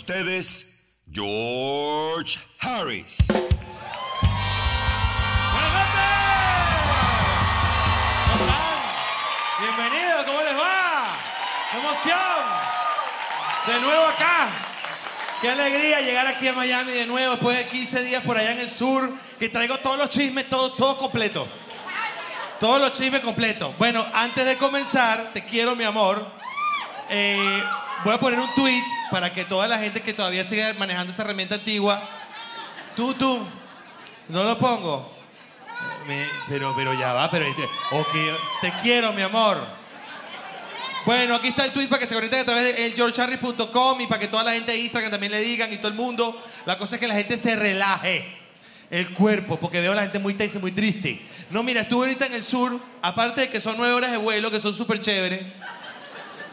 Ustedes, George Harris. ¡Buenas noches! ¿Cómo están? Bienvenidos, ¿cómo les va? ¡Qué emoción! De nuevo acá. Qué alegría llegar aquí a Miami de nuevo después de 15 días por allá en el sur, que traigo todos los chismes, todo, todo completo. Todos los chismes completos. Bueno, antes de comenzar, te quiero, mi amor. eh, voy a poner un tweet para que toda la gente que todavía sigue manejando esa herramienta antigua, tú, tú, no lo pongo. Me- pero, pero ya va, pero este- te quiero, mi amor. Bueno, aquí está el tweet para que se conecten a través de elgeorgeharris.com y para que toda la gente de Instagram también le digan y todo el mundo. La cosa es que la gente se relaje el cuerpo, porque veo a la gente muy tensa, muy triste. No, mira, estuve ahorita en el sur, aparte de que son nueve horas de vuelo, que son súper chéveres.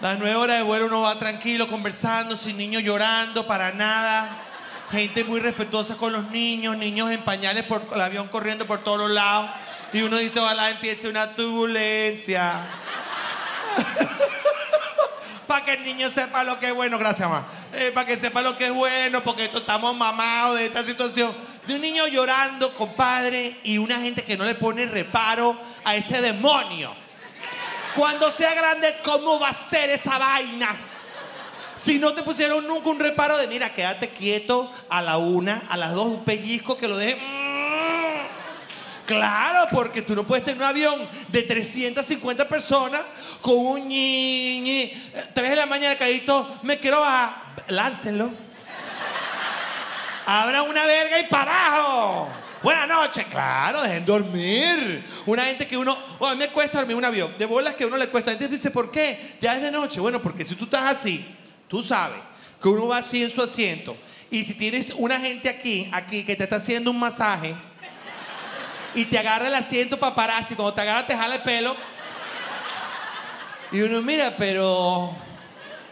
Las nueve horas de vuelo uno va tranquilo, conversando, sin niños llorando, para nada. Gente muy respetuosa con los niños, niños en pañales por el avión corriendo por todos los lados. Y uno dice, ojalá empiece una turbulencia. para que el niño sepa lo que es bueno, gracias, mamá. para que sepa lo que es bueno, porque estamos mamados de esta situación. De un niño llorando, compadre, y una gente que no le pone reparo a ese demonio. Cuando sea grande, ¿cómo va a ser esa vaina? Si no te pusieron nunca un reparo de, mira, quédate quieto a la una, a las dos, un pellizco que lo deje. Claro, porque tú no puedes tener un avión de 350 personas con un ñi, ñi. Tres de la mañana, carito, me quiero bajar. Láncenlo. Abran una verga y para abajo. Buenas noches, claro, dejen dormir. Una gente que uno, oh, a mí me cuesta dormir un avión, de bolas que a uno le cuesta. La gente dice, ¿por qué? Ya es de noche. Bueno, porque si tú estás así, tú sabes que uno va así en su asiento. Y si tienes una gente aquí, aquí, que te está haciendo un masaje y te agarra el asiento para parar, así cuando te agarra te jala el pelo. Y uno, mira, pero.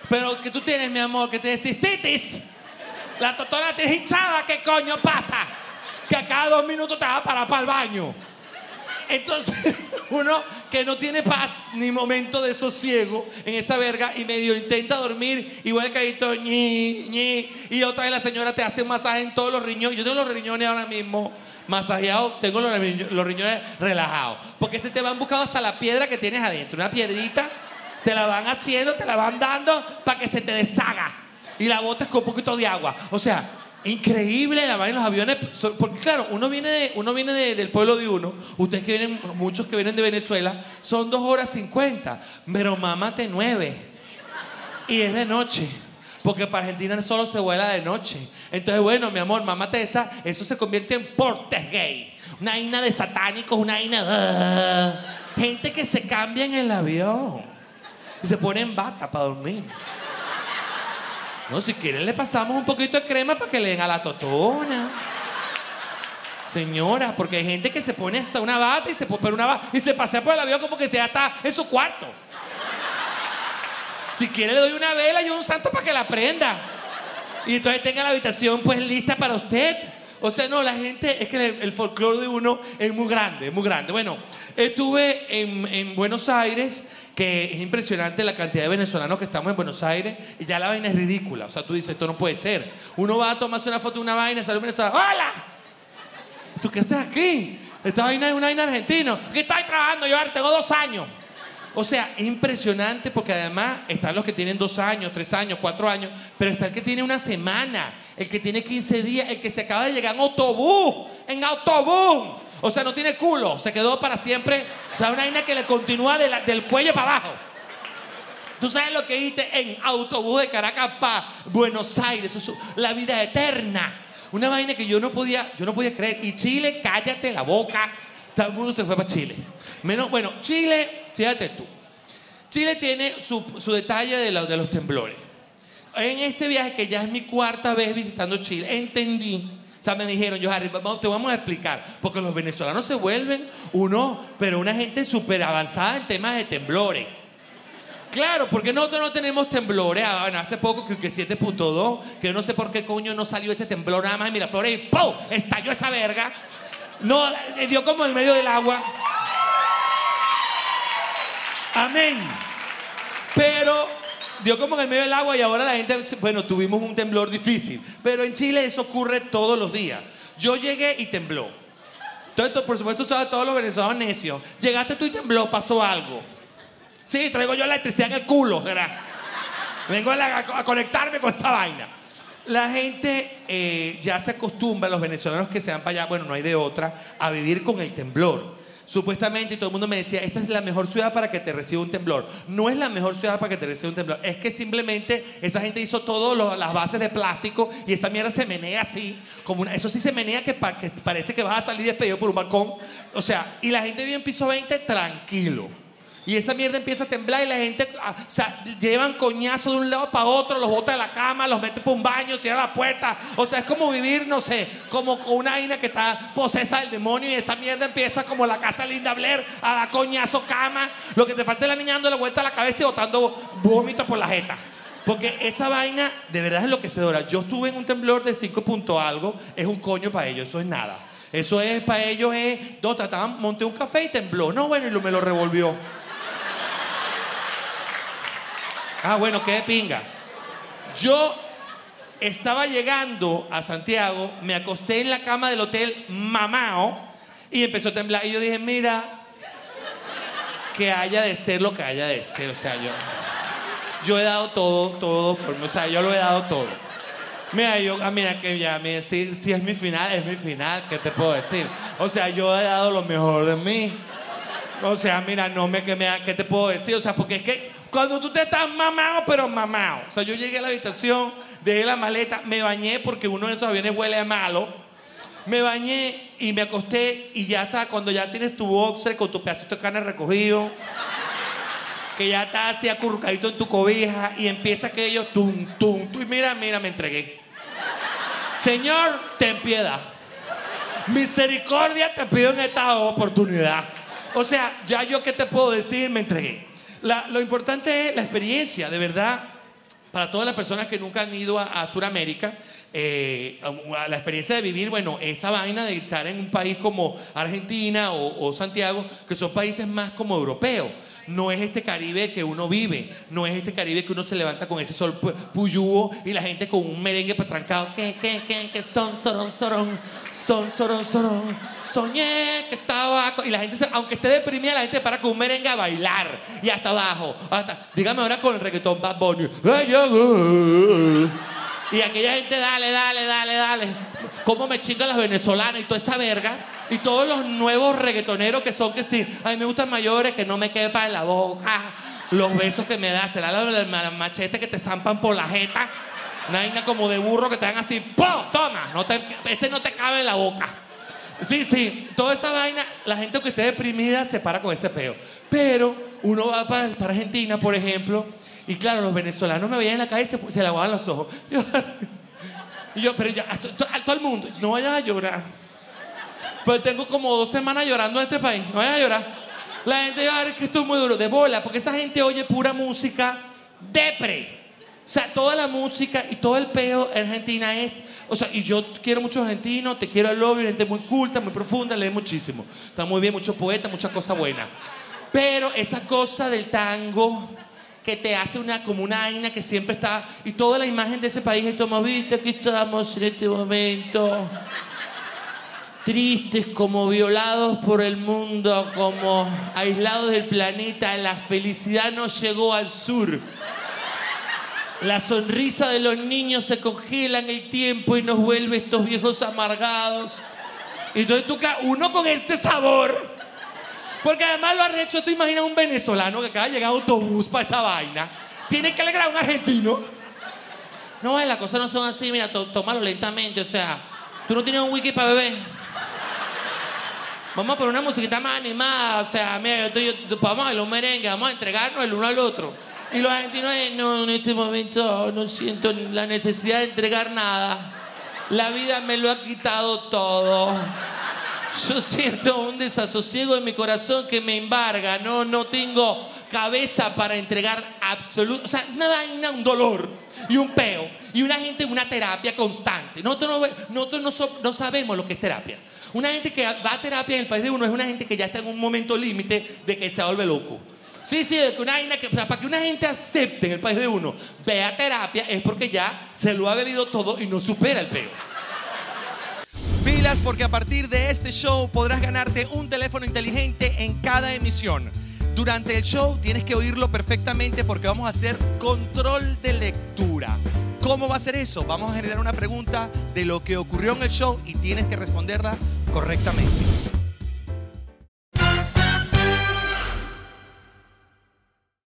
Pero que tú tienes, mi amor, que te decís, titis. La totona te hinchada, ¿qué coño pasa? Que a cada dos minutos te vas a parar para el baño. Entonces, uno que no tiene paz ni momento de sosiego en esa verga y medio intenta dormir, igual que ahí ñi, ñi, y otra vez la señora te hace un masaje en todos los riñones. Yo tengo los riñones ahora mismo masajeados, tengo los, riño- los riñones relajados. Porque este te van buscando hasta la piedra que tienes adentro, una piedrita, te la van haciendo, te la van dando para que se te deshaga y la botas con un poquito de agua. O sea, increíble la vaina en los aviones. Porque claro, uno viene, de- uno viene de- del pueblo de uno, ustedes que vienen, muchos que vienen de Venezuela, son dos horas cincuenta, pero mámate nueve. Y es de noche. Porque para Argentina solo se vuela de noche. Entonces, bueno, mi amor, mámate esa, eso se convierte en portes gay. Una vaina de satánicos, una vaina de... Gente que se cambia en el avión. Y se pone en bata para dormir. No, si quieren le pasamos un poquito de crema para que le den a la totona. Señora, porque hay gente que se pone hasta una bata y se pone una bata y se pasea por el avión como que se está en su cuarto. Si quiere le doy una vela y un santo para que la prenda. Y entonces tenga la habitación pues lista para usted. O sea, no, la gente, es que el, el folclore de uno es muy grande, es muy grande. Bueno, estuve en Buenos Aires, que es impresionante la cantidad de venezolanos que estamos en Buenos Aires, y ya la vaina es ridícula. O sea, tú dices, esto no puede ser. Uno va a tomarse una foto de una vaina, sale un venezolano, ¡Hola! ¿Tú qué haces aquí? Esta vaina es una vaina argentina. Aquí estoy trabajando yo, tengo dos años. O sea, es impresionante porque además están los que tienen dos años, tres años, cuatro años, pero está el que tiene una semana, el que tiene 15 días, el que se acaba de llegar en autobús, en autobús. O sea, no tiene culo, se quedó para siempre. O sea, una vaina que le continúa de la- del cuello para abajo. Tú sabes lo que hice en autobús de Caracas para Buenos Aires, eso es la vida eterna. Una vaina que yo no podía, yo no podía creer. Y Chile, cállate la boca. Todo el mundo se fue para Chile. Menos, bueno, Chile, fíjate tú. Chile tiene su, su detalle de, los- de los temblores. En este viaje, que ya es mi cuarta vez visitando Chile, entendí. Sea, me dijeron, yo, te vamos a explicar. Porque los venezolanos se vuelven uno, pero una gente súper avanzada en temas de temblores. Claro, porque nosotros no tenemos temblores. Ah, bueno, hace poco que, que 7.2, que no sé por qué coño no salió ese temblor nada más en Miraflores y ¡pum! Estalló esa verga. No, eh, dio como en medio del agua. Amén. Pero dio como en el medio del agua y ahora la gente, bueno, tuvimos un temblor difícil. Pero en Chile eso ocurre todos los días. Yo llegué y tembló. Entonces, por supuesto, sabes todos los venezolanos necios. Llegaste tú y tembló, pasó algo. Sí, traigo yo la electricidad en el culo, ¿verdad? Vengo a, conectarme con esta vaina. La gente eh, ya se acostumbra, los venezolanos que se van para allá, bueno, no hay de otra, a vivir con el temblor. Supuestamente, todo el mundo me decía, esta es la mejor ciudad para que te reciba un temblor. No es la mejor ciudad para que te reciba un temblor. Es que simplemente esa gente hizo todas las bases de plástico y esa mierda se menea así. Como una- eso sí se menea que, pa- que parece que vas a salir despedido por un balcón. O sea, y la gente vive en piso 20 tranquilo. Y esa mierda empieza a temblar y la gente, ah, o sea, llevan coñazo de un lado para otro, los bota de la cama, los mete por un baño, cierra la puerta. O sea, es como vivir, no sé, como con una vaina que está posesa del demonio y esa mierda empieza como la casa Linda Blair a dar coñazo cama. Lo que te falta es la niña dando la vuelta a la cabeza y botando vómito por la jeta. Porque esa vaina de verdad es enloquecedora. Yo estuve en un temblor de 5 punto algo, es un coño para ellos, eso es nada. Eso es para ellos, es, no, trataban, monté un café y tembló. No, bueno, y me lo revolvió. Ah, bueno, qué de pinga. Yo estaba llegando a Santiago, me acosté en la cama del hotel mamao y empezó a temblar. Y yo dije, mira, que haya de ser lo que haya de ser. O sea, yo, yo he dado todo, todo, por o sea, yo lo he dado todo. Mira, yo, ah, mira que ya, mira, si, si es mi final, es mi final, ¿qué te puedo decir? O sea, yo he dado lo mejor de mí. O sea, mira, no me que me ¿qué te puedo decir? O sea, porque es que cuando tú te estás mamado, pero mamado. O sea, yo llegué a la habitación, dejé la maleta, me bañé porque uno de esos aviones huele malo. Me bañé y me acosté y ya, sabes, cuando ya tienes tu boxer con tu pedacito de carne recogido, que ya estás así acurrucadito en tu cobija y empieza aquello, tum, tum, tum, y mira, mira, me entregué. Señor, ten piedad. Misericordia te pido en esta oportunidad. O sea, ya yo qué te puedo decir, me entregué. La- lo importante es la experiencia, de verdad, para todas las personas que nunca han ido a, a Sudamérica, eh, a la experiencia de vivir, bueno, esa vaina de estar en un país como Argentina o Santiago, que son países más como europeos. No es este Caribe que uno vive, no es este Caribe que uno se levanta con ese sol pu- puyúo y la gente con un merengue patrancado. Que, que, que, que, son, sorón, sorón, son, sorón, sorón. Soñé que estaba. con-". Y la gente, aunque esté deprimida, la gente para con un merengue a bailar y hasta abajo. Hasta, dígame ahora con el reggaetón Bad Bunny. Y aquella gente, dale, dale, dale, dale. ¿Cómo me chingan las venezolanas y toda esa verga? Y todos los nuevos reggaetoneros que son que sí, a mí me gustan mayores, que no me quepa en la boca. Los besos que me da, será la, machete que te zampan por la jeta. Una vaina como de burro que te dan así, ¡pum! Toma, este no te cabe en la boca. Sí, sí, toda esa vaina, la gente que esté deprimida se para con ese peo. Pero uno va para, para Argentina, por ejemplo, y claro, los venezolanos me veían en la calle y se, se lavaban los ojos. Yo- y yo, pero ya, a, to- a todo el mundo, no vayas a llorar. Pues tengo como dos semanas llorando en este país, no vayas a llorar. La gente va a ver que esto es muy duro, de bola, porque esa gente oye pura música depre. O sea, toda la música y todo el peo en Argentina es. O sea, y yo quiero mucho argentinos, te quiero al lobby, gente muy culta, muy profunda, lee muchísimo. Está muy bien, mucho poeta, mucha cosa buena. Pero esa cosa del tango que te hace una, como una vaina que siempre está. Y toda la imagen de ese país es como, viste, aquí estamos en este momento. Tristes, como violados por el mundo, como aislados del planeta. La felicidad no llegó al sur. La sonrisa de los niños se congela en el tiempo y nos vuelve estos viejos amargados. Y entonces tú, uno con este sabor. Porque además lo arrecho, tú imaginas un venezolano que acaba de llegar a autobús para esa vaina. Tiene que alegrar a un argentino. No, las cosas no son así, mira, tó- tómalo lentamente, o sea, tú no tienes un wiki para beber. Vamos a poner una musiquita más animada, o sea, mira, yo yo- vamos a bailar un merengue, vamos a entregarnos el uno al otro. Y los argentinos, "Eh, no, en este momento no siento la necesidad de entregar nada. La vida me lo ha quitado todo. Yo siento un desasosiego en mi corazón que me embarga. No, no tengo cabeza para entregar absoluto. O sea, una vaina, un dolor y un peo. Y una gente, una terapia constante. Nosotros, no, nosotros no, sabemos lo que es terapia. Una gente que va a terapia en el país de uno es una gente que ya está en un momento límite de que se vuelve loco. Sí, sí, de que una que, para que una gente acepte en el país de uno, vea terapia, es porque ya se lo ha bebido todo y no supera el peo. Pilas porque a partir de este show podrás ganarte un teléfono inteligente en cada emisión. Durante el show tienes que oírlo perfectamente porque vamos a hacer control de lectura. ¿Cómo va a ser eso? Vamos a generar una pregunta de lo que ocurrió en el show y tienes que responderla correctamente.